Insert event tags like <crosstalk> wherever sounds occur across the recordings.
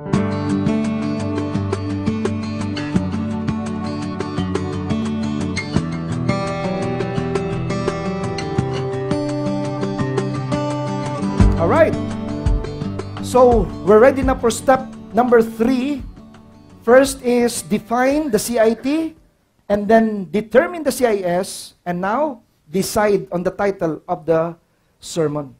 All right. So, we're ready na for step number three. First is define the CIT, and then determine the CIS, and now decide on the title of the sermon.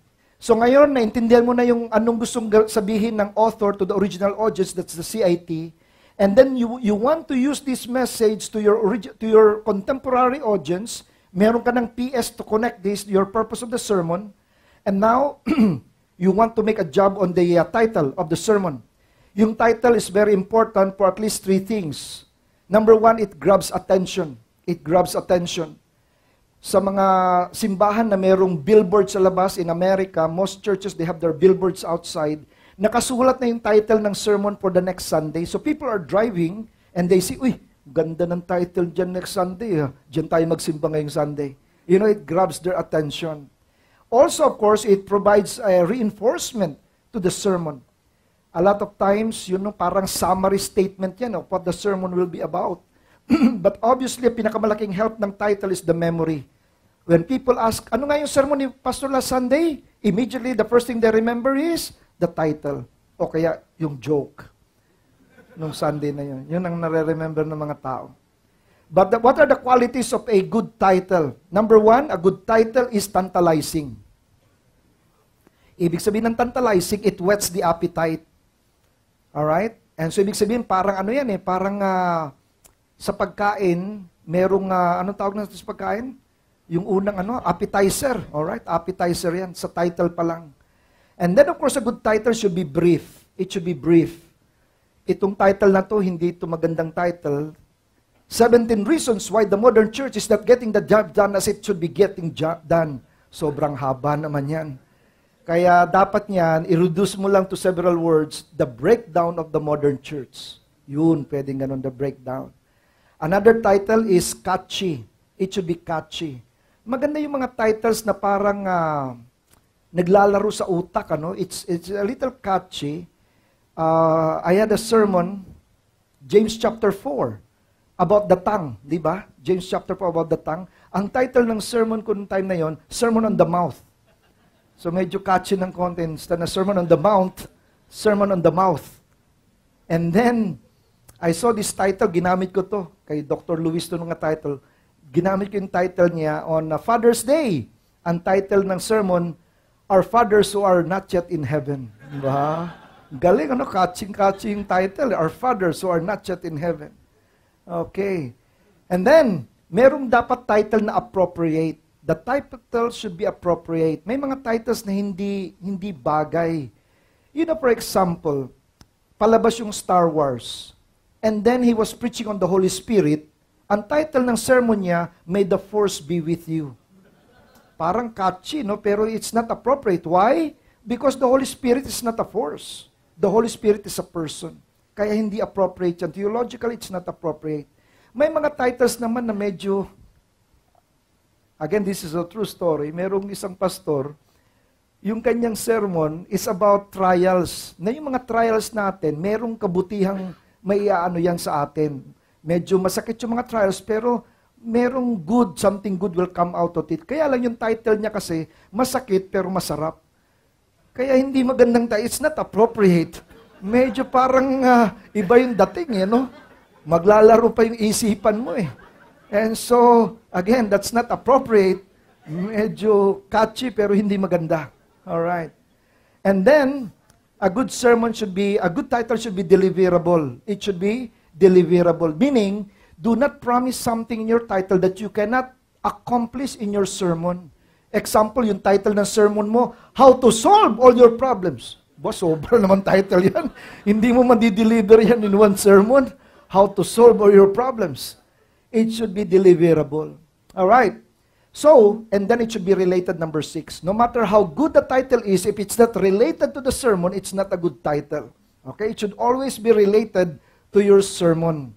So ngayon, naintindihan mo na yung anong gustong sabihin ng author to the original audience, that's the CIT. And then you, you want to use this message to your, to your contemporary audience. Meron ka ng PS to connect this, your purpose of the sermon. And now, <clears throat> you want to make a job on the uh, title of the sermon. Yung title is very important for at least three things. Number one, it grabs attention. It grabs attention. Sa mga simbahan na merong billboard sa labas in America, most churches, they have their billboards outside. Nakasulat na yung title ng sermon for the next Sunday. So people are driving and they see, uy, ganda ng title dyan next Sunday. ah. Dyan tayo magsimba ngayong Sunday. You know, it grabs their attention. Also, of course, it provides a reinforcement to the sermon. A lot of times, yun know, parang summary statement yan of what the sermon will be about. <clears throat> But obviously, pinakamalaking help ng title is the memory. When people ask, ano nga yung sermon ni Pastor last Sunday? Immediately, the first thing they remember is the title. O kaya, yung joke. Nung Sunday na yun. Yun ang nare-remember ng mga tao. But the- what are the qualities of a good title? Number one, a good title is tantalizing. Ibig sabihin ng tantalizing, it whets the appetite. Alright? And so ibig sabihin, parang ano yan eh, parang ah, sa pagkain, merong, ah, anong tawag na sa pagkain? Yung unang ano, appetizer. Alright? Appetizer yan, sa title pa lang. And then of course, a good title should be brief. It should be brief. Itong title na to, hindi ito magandang title. 17 reasons why the modern church is not getting the job done as it should be getting job done. Sobrang haba naman yan. Kaya dapat niyan, i-reduce mo lang to several words, the breakdown of the modern church. Yun, pwedeng ganun, the breakdown. Another title is catchy. It should be catchy. Maganda yung mga titles na parang ah, naglalaro sa utak. Ano? It's, it's a little catchy. Uh, I had a sermon, James chapter 4, about the tongue. Di ba? James chapter 4 about the tongue. Ang title ng sermon ko noong time na yon, Sermon on the Mouth. So medyo catchy ng content. Instead na Sermon on the Mount, Sermon on the Mouth. And then, I saw this title, ginamit ko to kay Dr. Luis to nga title. Ginamit ko yung title niya on uh, Father's Day. Ang title ng sermon, Our Fathers Who Are Not Yet in Heaven. Diba? Galing, ano? Catching-catching title. Our Fathers Who Are Not Yet in Heaven. Okay. And then, merong dapat title na appropriate. The title should be appropriate. May mga titles na hindi hindi bagay. You know, for example, palabas yung Star Wars. And then he was preaching on the Holy Spirit. Ang title ng sermon niya, May the Force be with you. Parang catchy, no? Pero it's not appropriate. Why? Because the Holy Spirit is not a force. The Holy Spirit is a person. Kaya hindi appropriate yan. Theologically, it's not appropriate. May mga titles naman na medyo, again, this is a true story. Merong isang pastor, yung kanyang sermon is about trials. Na yung mga trials natin, merong kabutihang may ano yan sa atin. Medyo masakit yung mga trials, pero merong good, something good will come out of it. Kaya lang yung title niya kasi, masakit pero masarap. Kaya hindi magandang tayo. It's not appropriate. Medyo parang ah, iba yung dating, eh, no? Maglalaro pa yung isipan mo, eh. And so, again, that's not appropriate. Medyo catchy pero hindi maganda. All right. And then, a good sermon should be, a good title should be deliverable. It should be deliverable. Meaning, do not promise something in your title that you cannot accomplish in your sermon. Example, yung title ng sermon mo, How to Solve All Your Problems. Ba, sobra naman title yan. <laughs> Hindi mo madideliver yan in one sermon. How to solve all your problems. It should be deliverable. All right. So, and then it should be related, number six. No matter how good the title is, if it's not related to the sermon, it's not a good title. Okay? It should always be related to your sermon.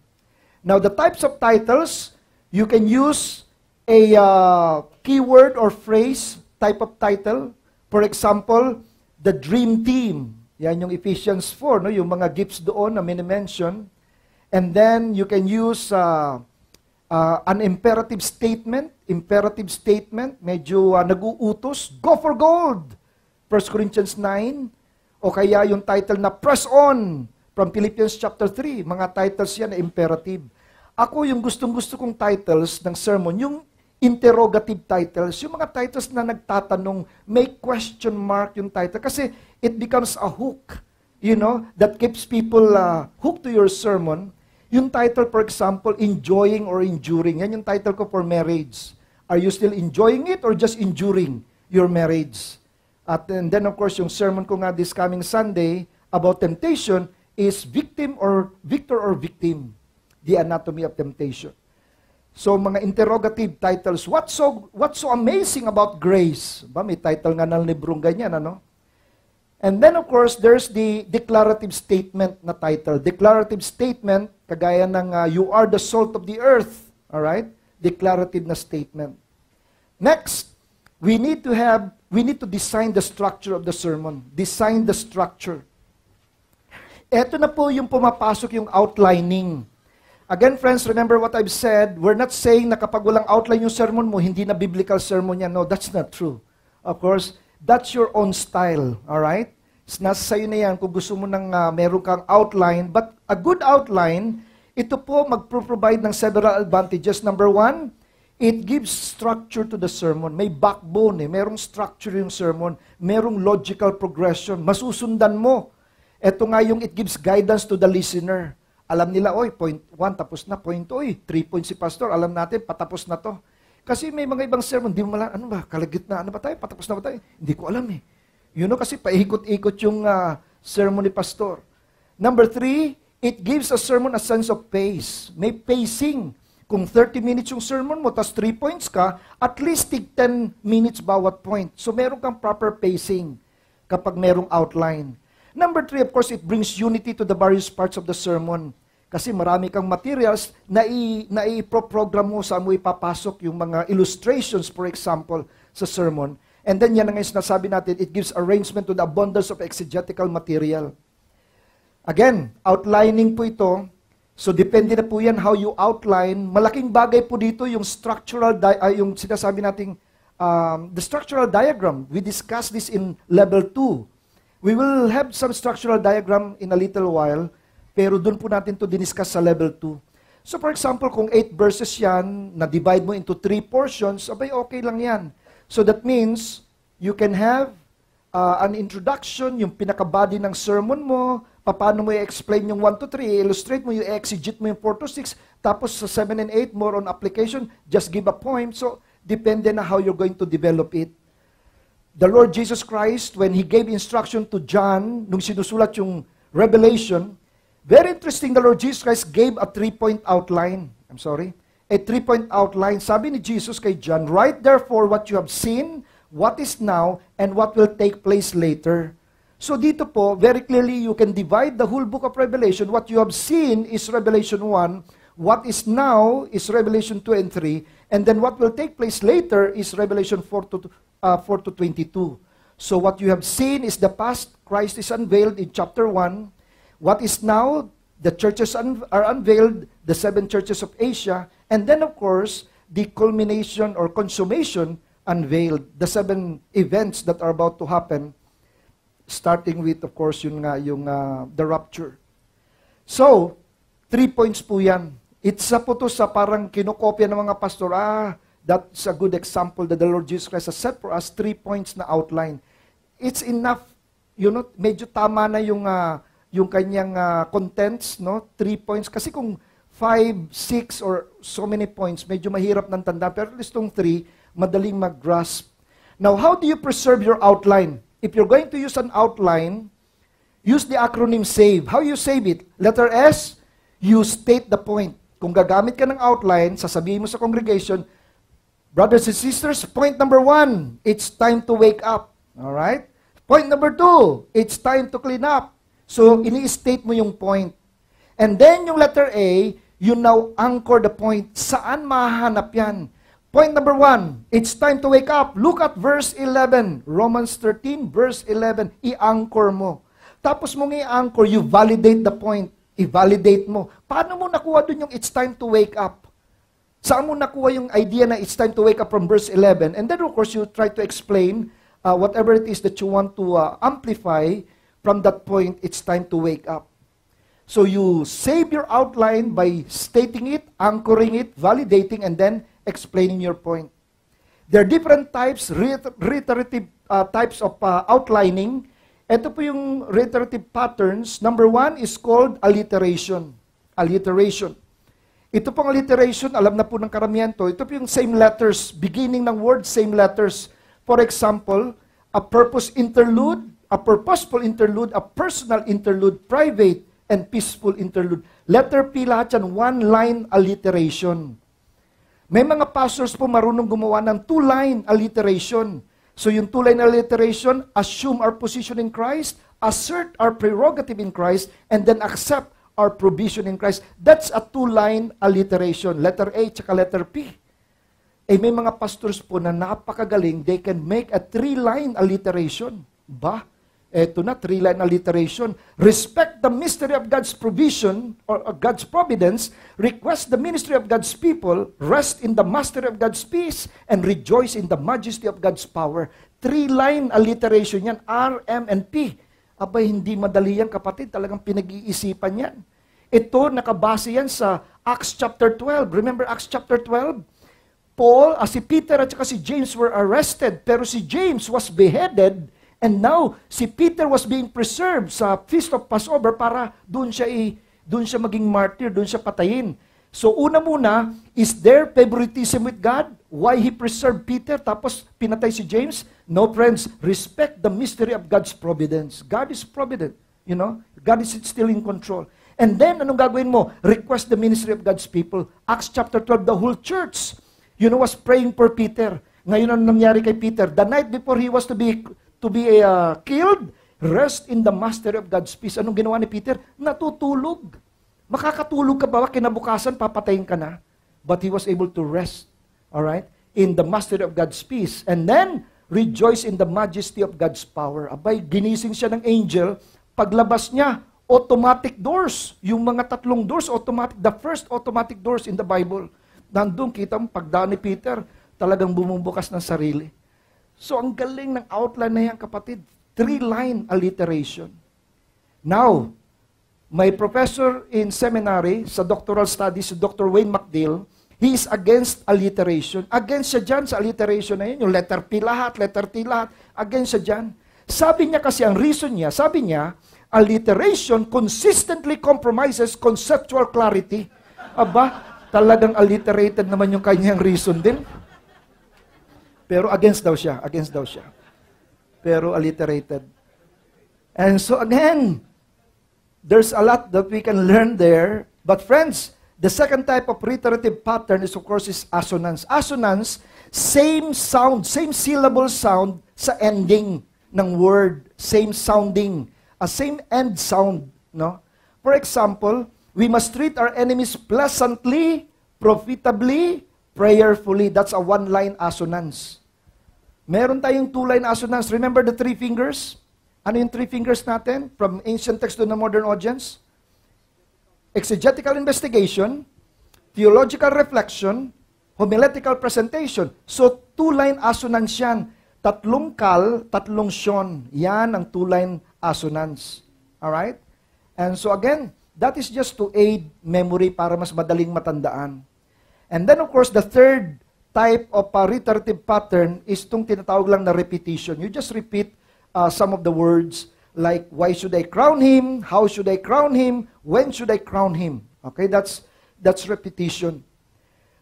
Now, the types of titles, you can use a uh, keyword or phrase type of title. For example, the dream team. Yan yung Ephesians 4, no? yung mga gifts doon na mini-mention. And then you can use uh, uh, an imperative statement. Imperative statement, medyo uh, nag-uutos. Go for gold! 1 Corinthians 9. O kaya yung title na Press On from Philippians chapter 3. Mga titles yan na imperative. Ako yung gustong-gusto kong titles ng sermon, yung interrogative titles, yung mga titles na nagtatanong, may question mark yung title. Kasi it becomes a hook, you know, that keeps people uh, hooked to your sermon. Yung title, for example, enjoying or enduring. Yan yung title ko for marriage. Are you still enjoying it or just enduring your marriage? At and then, of course, yung sermon ko nga this coming Sunday about temptation is victim or victor or victim. The Anatomy of Temptation. So mga interrogative titles, what's so what's so amazing about grace? Ba may title nga ng librong ganyan ano? And then of course, there's the declarative statement na title. Declarative statement kagaya ng uh, you are the salt of the earth, all right? Declarative na statement. Next, we need to have we need to design the structure of the sermon. Design the structure. Ito na po yung pumapasok yung outlining Again, friends, remember what I've said. We're not saying na kapag walang outline yung sermon mo, hindi na biblical sermon yan. No, that's not true. Of course, that's your own style. All right? Nasa sa'yo na yan kung gusto mo nang uh, meron kang outline. But a good outline, ito po magpro-provide ng several advantages. Number one, it gives structure to the sermon. May backbone eh. Merong structure yung sermon. Merong logical progression. Masusundan mo. Ito nga yung it gives guidance to the listener. Alam nila, oy, point 1 tapos na, point 2, oy, 3 points si pastor, alam natin, patapos na to. Kasi may mga ibang sermon, di mo malang, ano ba, kalagit na, ano ba tayo, patapos na ba tayo? Hindi ko alam eh. You know, kasi paikot-ikot yung uh, sermon ni pastor. Number three, it gives a sermon a sense of pace. May pacing. Kung 30 minutes yung sermon mo, tas 3 points ka, at least take 10 minutes bawat point. So meron kang proper pacing kapag merong outline. Number three, of course, it brings unity to the various parts of the sermon. Kasi marami kang materials na, i, na i-program mo sa mo ipapasok yung mga illustrations, for example, sa sermon. And then yan ang sinasabi natin, it gives arrangement to the abundance of exegetical material. Again, outlining po ito. So depende na po yan how you outline. Malaking bagay po dito yung structural, di- uh, yung sinasabi nating um, the structural diagram. We discussed this in level 2 We will have some structural diagram in a little while, pero doon po natin to diniscuss sa level 2. So for example, kung 8 verses yan, na-divide mo into 3 portions, abay okay lang yan. So that means, you can have uh, an introduction, yung pinaka-body ng sermon mo, paano mo i-explain yung 1 to 3, illustrate mo, yung exegete mo yung 4 to 6, tapos sa 7 and 8, more on application, just give a poem. So, depende na how you're going to develop it the Lord Jesus Christ, when He gave instruction to John, nung sinusulat yung Revelation, very interesting, the Lord Jesus Christ gave a three-point outline. I'm sorry. A three-point outline. Sabi ni Jesus kay John, Write therefore what you have seen, what is now, and what will take place later. So dito po, very clearly, you can divide the whole book of Revelation. What you have seen is Revelation 1. What is now is Revelation 2 and 3. And then what will take place later is Revelation 4 to uh, 4 to 22. So what you have seen is the past. Christ is unveiled in chapter 1. What is now, the churches un- are unveiled, the seven churches of Asia. And then, of course, the culmination or consummation unveiled, the seven events that are about to happen, starting with, of course, yung, uh, yung, uh, the rapture. So, three points po yan. It's sa po to sa parang kinokopya ng mga pastor, ah, That's a good example that the Lord Jesus Christ has set for us, three points na outline. It's enough, you know, medyo tama na yung, uh, yung kanyang uh, contents, no? Three points. Kasi kung five, six, or so many points, medyo mahirap ng tanda. Pero at least itong three, madaling mag-grasp. Now, how do you preserve your outline? If you're going to use an outline, use the acronym SAVE. How you save it? Letter S, you state the point. Kung gagamit ka ng outline, sasabihin mo sa congregation, Brothers and sisters, point number one, it's time to wake up. All right? Point number two, it's time to clean up. So, ini-state mo yung point. And then, yung letter A, you now anchor the point. Saan mahanap yan? Point number one, it's time to wake up. Look at verse 11. Romans 13, verse 11. I-anchor mo. Tapos mong i-anchor, you validate the point. I-validate mo. Paano mo nakuha dun yung it's time to wake up? Saan mo nakuha yung idea na it's time to wake up from verse 11? And then of course, you try to explain uh, whatever it is that you want to uh, amplify from that point, it's time to wake up. So you save your outline by stating it, anchoring it, validating, and then explaining your point. There are different types, reiterative uh, types of uh, outlining. Ito po yung reiterative patterns. Number one is called alliteration. Alliteration. Ito pong alliteration, alam na po ng karamihan to, ito po yung same letters, beginning ng word, same letters. For example, a purpose interlude, a purposeful interlude, a personal interlude, private, and peaceful interlude. Letter P lahat yan, one-line alliteration. May mga pastors po marunong gumawa ng two-line alliteration. So yung two-line alliteration, assume our position in Christ, assert our prerogative in Christ, and then accept our provision in Christ. That's a two-line alliteration. Letter A, tsaka letter P. Eh may mga pastors po na napakagaling, they can make a three-line alliteration. Ba? Eto na, three-line alliteration. Respect the mystery of God's provision or God's providence. Request the ministry of God's people. Rest in the mastery of God's peace. And rejoice in the majesty of God's power. Three-line alliteration yan. R, M, and P. Abay, hindi madali yan, kapatid. Talagang pinag-iisipan yan. Ito, nakabase yan sa Acts chapter 12. Remember Acts chapter 12? Paul, uh, si Peter at si James were arrested. Pero si James was beheaded And now, si Peter was being preserved sa Feast of Passover para doon siya, i, doon siya maging martyr, doon siya patayin. So una muna, is there favoritism with God? Why He preserved Peter tapos pinatay si James? No friends, respect the mystery of God's providence. God is provident, you know? God is still in control. And then, anong gagawin mo? Request the ministry of God's people. Acts chapter 12, the whole church, you know, was praying for Peter. Ngayon, ano nangyari kay Peter? The night before he was to be to be uh, killed, rest in the master of God's peace. Anong ginawa ni Peter? Natutulog. Makakatulog ka ba? Kinabukasan, papatayin ka na. But he was able to rest, all right, in the master of God's peace. And then, rejoice in the majesty of God's power. Abay, ginising siya ng angel. Paglabas niya, automatic doors. Yung mga tatlong doors, automatic. The first automatic doors in the Bible. Nandun, kita mo, pagdaan ni Peter, talagang bumubukas ng sarili. So ang galing ng outline na yan, kapatid. Three-line alliteration. Now, my professor in seminary sa doctoral studies, si Dr. Wayne McDill, he is against alliteration. Against siya dyan sa alliteration na yun, yung letter P lahat, letter T lahat, against siya dyan. Sabi niya kasi, ang reason niya, sabi niya, alliteration consistently compromises conceptual clarity. Aba, talagang alliterated naman yung kanyang reason din. Pero against daw siya, against daw siya. Pero alliterated. And so again, there's a lot that we can learn there. But friends, the second type of reiterative pattern is of course is assonance. Assonance, same sound, same syllable sound sa ending ng word, same sounding, a same end sound, no? For example, we must treat our enemies pleasantly, profitably, prayerfully. That's a one-line assonance. Meron tayong two-line assonance. Remember the three fingers? Ano yung three fingers natin from ancient text to the modern audience? Exegetical investigation, theological reflection, homiletical presentation. So, two-line assonance yan. Tatlong kal, tatlong syon. Yan ang two-line assonance. Alright? And so again, that is just to aid memory para mas madaling matandaan. And then of course, the third type of uh, reiterative pattern is itong tinatawag lang na repetition. You just repeat uh, some of the words like, why should I crown him? How should I crown him? When should I crown him? Okay, that's, that's repetition.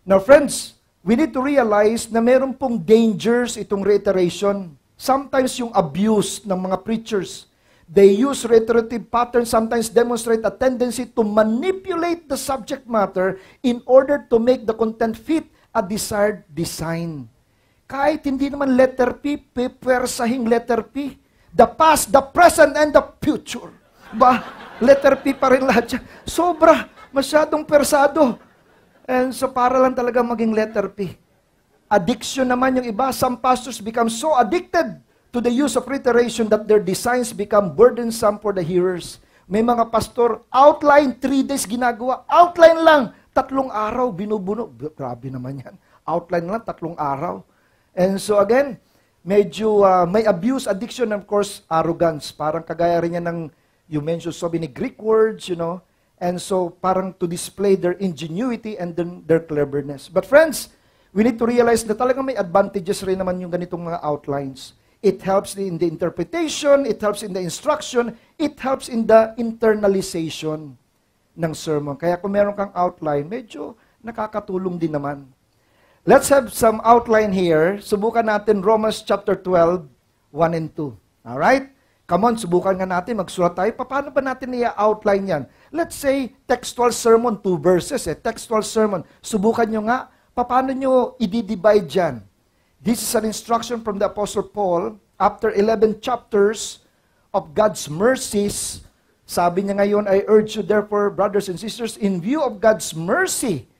Now friends, we need to realize na meron pong dangers itong reiteration. Sometimes yung abuse ng mga preachers, they use reiterative patterns sometimes demonstrate a tendency to manipulate the subject matter in order to make the content fit a desired design. Kahit hindi naman letter P, pepwersahing letter P. The past, the present, and the future. Ba? Letter P pa rin lahat siya. Sobra. Masyadong persado. And so para lang talaga maging letter P. Addiction naman yung iba. Some pastors become so addicted to the use of reiteration that their designs become burdensome for the hearers. May mga pastor, outline, three days ginagawa. Outline lang, tatlong araw, binubuno. Grabe naman yan. Outline lang, tatlong araw. And so again, medyo uh, may abuse, addiction, and of course, arrogance. Parang kagaya rin yan ng, you mentioned so many Greek words, you know, and so parang to display their ingenuity and then their cleverness. But friends, we need to realize na talagang may advantages rin naman yung ganitong mga outlines. It helps in the interpretation, it helps in the instruction, it helps in the internalization ng sermon. Kaya kung meron kang outline, medyo nakakatulong din naman. Let's have some outline here. Subukan natin Romans chapter 12, 1 and 2. Alright? Come on, subukan nga natin, magsulat tayo. Paano ba natin i-outline yan? Let's say, textual sermon, two verses eh. Textual sermon. Subukan nyo nga, paano nyo i-divide yan? This is an instruction from the Apostle Paul after 11 chapters of God's mercies. Sabi niya ngayon, I urge you therefore, brothers and sisters, in view of God's mercy.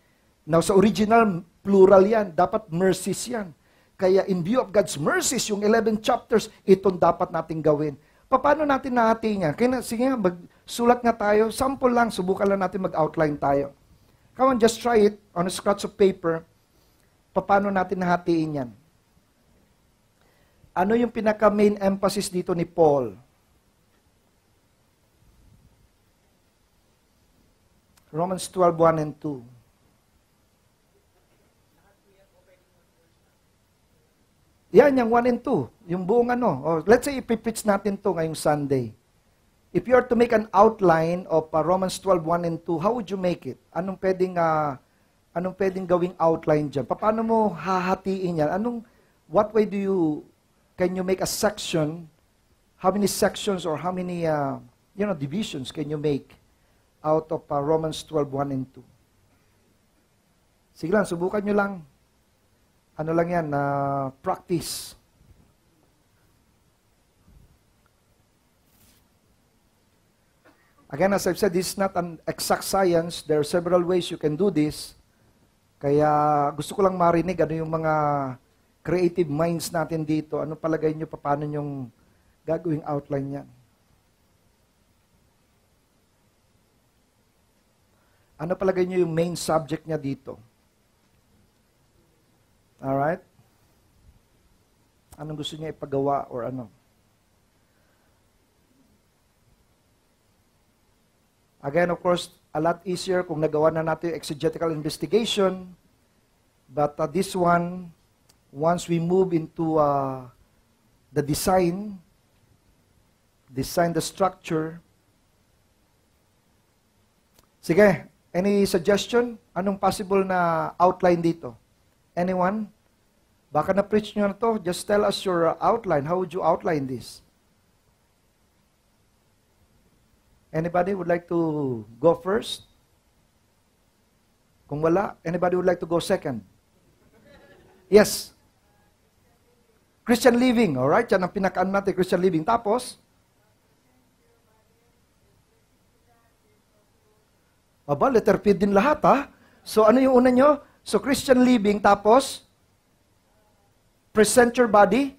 Now, sa original, plural yan. Dapat mercies yan. Kaya in view of God's mercies, yung 11 chapters, itong dapat nating gawin. Paano natin nahatiin yan? Kaya, sige nga, magsulat nga tayo. Sample lang, subukan lang natin mag-outline tayo. Come on, just try it on a scratch of paper. Paano natin nahatiin yan? Ano yung pinaka-main emphasis dito ni Paul? Romans 12, 1 and 2. Yan, yung 1 and 2. Yung buong ano. Oh, let's say, ipipreach natin to ngayong Sunday. If you are to make an outline of uh, Romans 12, 1 and 2, how would you make it? Anong pwedeng, uh, anong pwedeng gawing outline dyan? Paano mo hahatiin yan? Anong, what way do you can you make a section? How many sections or how many uh, you know divisions can you make out of uh, Romans 12, 1 and 2? Sige lang, subukan nyo lang. Ano lang yan, uh, practice. Again, as I've said, this is not an exact science. There are several ways you can do this. Kaya gusto ko lang marinig ano yung mga creative minds natin dito, ano palagay nyo, paano yung gagawing outline yan? Ano palagay nyo yung main subject niya dito? Alright? Anong gusto niya ipagawa or ano? Again, of course, a lot easier kung nagawa na natin yung exegetical investigation. But uh, this one, once we move into uh, the design, design the structure. Sige, any suggestion? Anong possible na outline dito? Anyone? Baka na-preach nyo na to. Just tell us your outline. How would you outline this? Anybody would like to go first? Kung wala, anybody would like to go second? Yes. Christian living, alright? Yan ang pinakaan natin, Christian living. Tapos, Aba, letter P din lahat ha. So ano yung una nyo? So Christian living, tapos, present your body.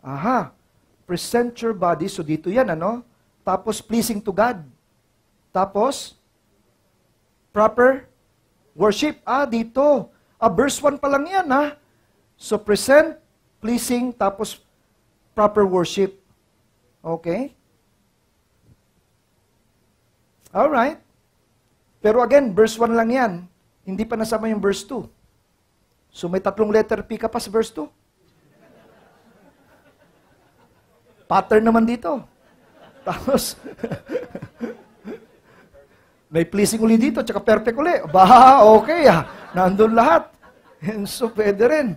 Aha. Present your body. So dito yan, ano? Tapos pleasing to God. Tapos, proper worship. Ah, dito. Ah, verse 1 pa lang yan, ha? So, present, pleasing, tapos proper worship. Okay? Alright. Pero again, verse 1 lang yan. Hindi pa nasama yung verse 2. So, may tatlong letter P ka pa sa verse 2. Pattern naman dito. <laughs> Tapos, <laughs> may pleasing uli dito, tsaka perfect uli. Ba, okay ah. Nandun lahat. And <laughs> so, pwede rin.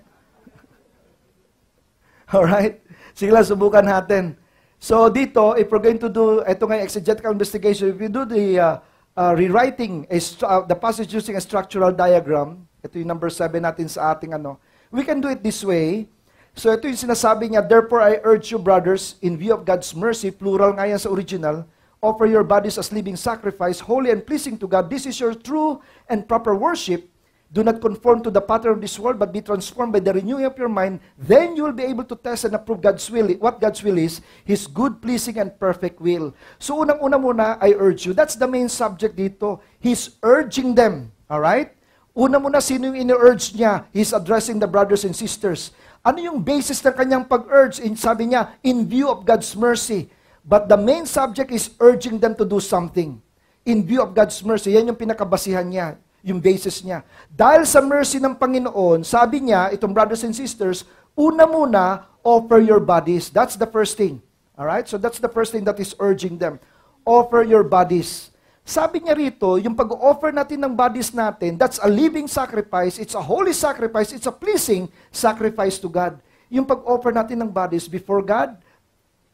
<laughs> Alright? Sige lang, subukan natin. So, dito, if we're going to do, ito nga exegetical investigation, if we do the uh, uh, rewriting a, uh, the passage using a structural diagram, ito yung number 7 natin sa ating ano, we can do it this way. So, ito yung sinasabi niya, Therefore, I urge you, brothers, in view of God's mercy, plural nga yan sa original, offer your bodies as living sacrifice, holy and pleasing to God. This is your true and proper worship Do not conform to the pattern of this world, but be transformed by the renewing of your mind. Then you will be able to test and approve God's will. What God's will is, His good, pleasing, and perfect will. So unang-una muna, I urge you. That's the main subject dito. He's urging them. Alright? Una muna, sino yung in-urge niya? He's addressing the brothers and sisters. Ano yung basis ng kanyang pag-urge? In, sabi niya, in view of God's mercy. But the main subject is urging them to do something. In view of God's mercy. Yan yung pinakabasihan niya yung basis niya. Dahil sa mercy ng Panginoon, sabi niya, itong brothers and sisters, una muna, offer your bodies. That's the first thing. Alright? So that's the first thing that is urging them. Offer your bodies. Sabi niya rito, yung pag-offer natin ng bodies natin, that's a living sacrifice, it's a holy sacrifice, it's a pleasing sacrifice to God. Yung pag-offer natin ng bodies before God,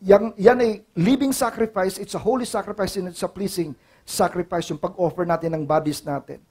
yan, yan ay living sacrifice, it's a holy sacrifice, and it's a pleasing sacrifice, yung pag-offer natin ng bodies natin.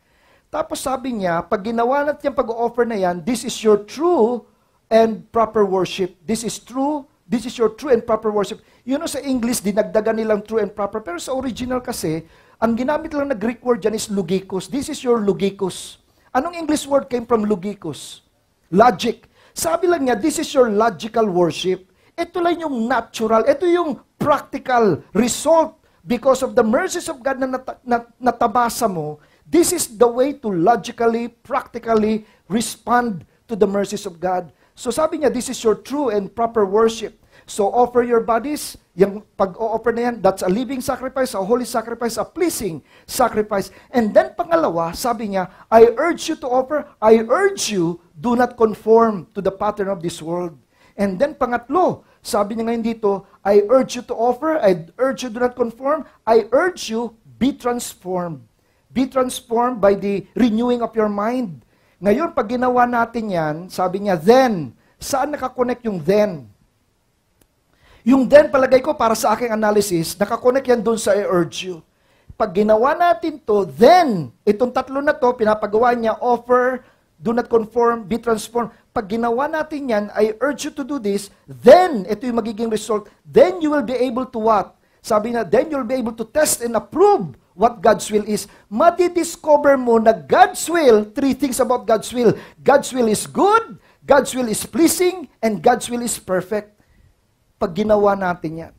Tapos sabi niya, pag ginawa natin yung pag-offer na yan, this is your true and proper worship. This is true, this is your true and proper worship. You know, sa English, dinagdagan nilang true and proper. Pero sa original kasi, ang ginamit lang na Greek word dyan is logikos. This is your logikos. Anong English word came from logikos? Logic. Sabi lang niya, this is your logical worship. Ito lang yung natural, ito yung practical result because of the mercies of God na nat- nat- natabasa mo, This is the way to logically, practically respond to the mercies of God. So sabi niya, this is your true and proper worship. So offer your bodies, yung pag-offer na yan, that's a living sacrifice, a holy sacrifice, a pleasing sacrifice. And then pangalawa, sabi niya, I urge you to offer, I urge you, do not conform to the pattern of this world. And then pangatlo, sabi niya ngayon dito, I urge you to offer, I urge you do not conform, I urge you, be transformed. Be transformed by the renewing of your mind. Ngayon, pag ginawa natin yan, sabi niya, then, saan nakakonect yung then? Yung then, palagay ko, para sa aking analysis, nakakonect yan doon sa I urge you. Pag ginawa natin to, then, itong tatlo na to, pinapagawa niya, offer, do not conform, be transformed. Pag ginawa natin yan, I urge you to do this, then, ito yung magiging result, then you will be able to what? Sabi na, then you'll be able to test and approve what God's will is, madidiscover mo na God's will, three things about God's will. God's will is good, God's will is pleasing, and God's will is perfect. Pag ginawa natin yan.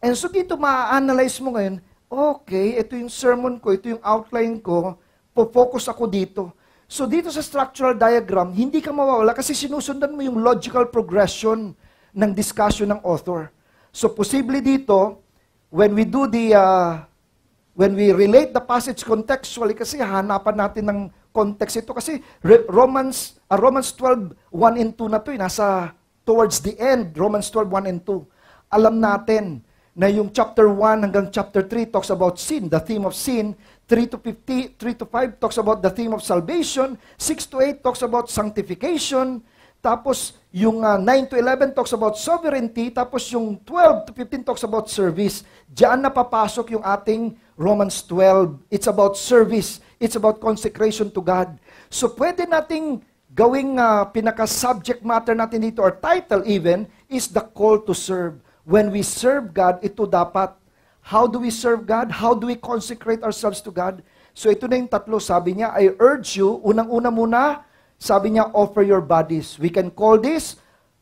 And so dito ma-analyze mo ngayon, okay, ito yung sermon ko, ito yung outline ko, po-focus ako dito. So dito sa structural diagram, hindi ka mawawala kasi sinusundan mo yung logical progression ng discussion ng author. So posible dito, when we do the uh, when we relate the passage contextually, kasi hanapan natin ng context ito. Kasi Romans, uh, Romans 12, 1 and 2 na to, eh, nasa towards the end, Romans 12, 1 and 2. Alam natin na yung chapter 1 hanggang chapter 3 talks about sin, the theme of sin. 3 to 50, 3 to 5 talks about the theme of salvation. 6 to 8 talks about sanctification. Tapos, yung uh, 9 to 11 talks about sovereignty. Tapos, yung 12 to 15 talks about service. Diyan napapasok yung ating Romans 12. It's about service. It's about consecration to God. So pwede nating gawing uh, pinaka-subject matter natin dito or title even is the call to serve. When we serve God, ito dapat. How do we serve God? How do we consecrate ourselves to God? So ito na yung tatlo. Sabi niya, I urge you, unang-una muna, sabi niya, offer your bodies. We can call this,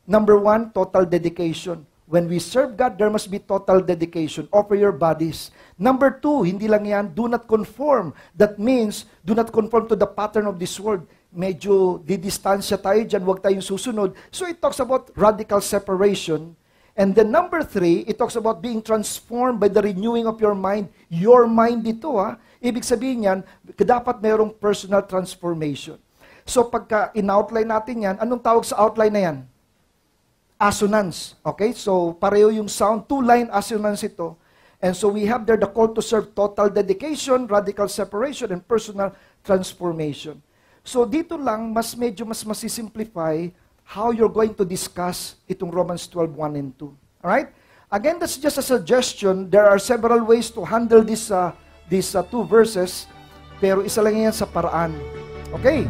number one, total dedication. When we serve God, there must be total dedication. Offer your bodies. Number two, hindi lang yan, do not conform. That means, do not conform to the pattern of this world. Medyo didistansya tayo dyan, huwag tayong susunod. So it talks about radical separation. And then number three, it talks about being transformed by the renewing of your mind. Your mind ito, ha? Ibig sabihin yan, dapat mayroong personal transformation. So pagka in-outline natin yan, anong tawag sa outline na yan? Assonance. Okay? So, pareho yung sound. Two-line assonance ito. And so we have there the call to serve total dedication, radical separation, and personal transformation. So dito lang, mas medyo mas masisimplify how you're going to discuss itong Romans 12, 1 and 2. Alright? Again, that's just a suggestion. There are several ways to handle this, uh, these uh, two verses, pero isa lang yan sa paraan. Okay?